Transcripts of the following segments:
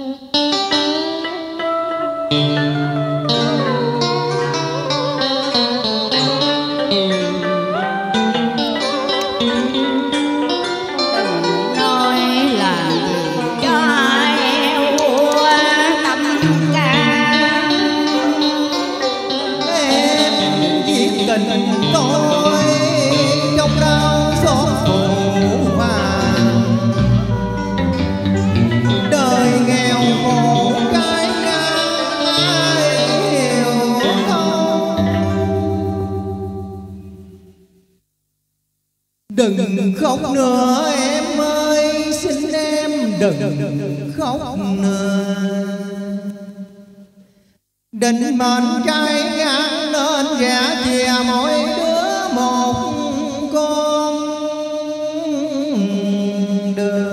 Música đừng, khóc, nữa em ơi xin em đừng, khóc, nữa. Định mệnh trai ngang lên gã chè mỗi đứa một con đường.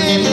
Em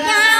Yeah.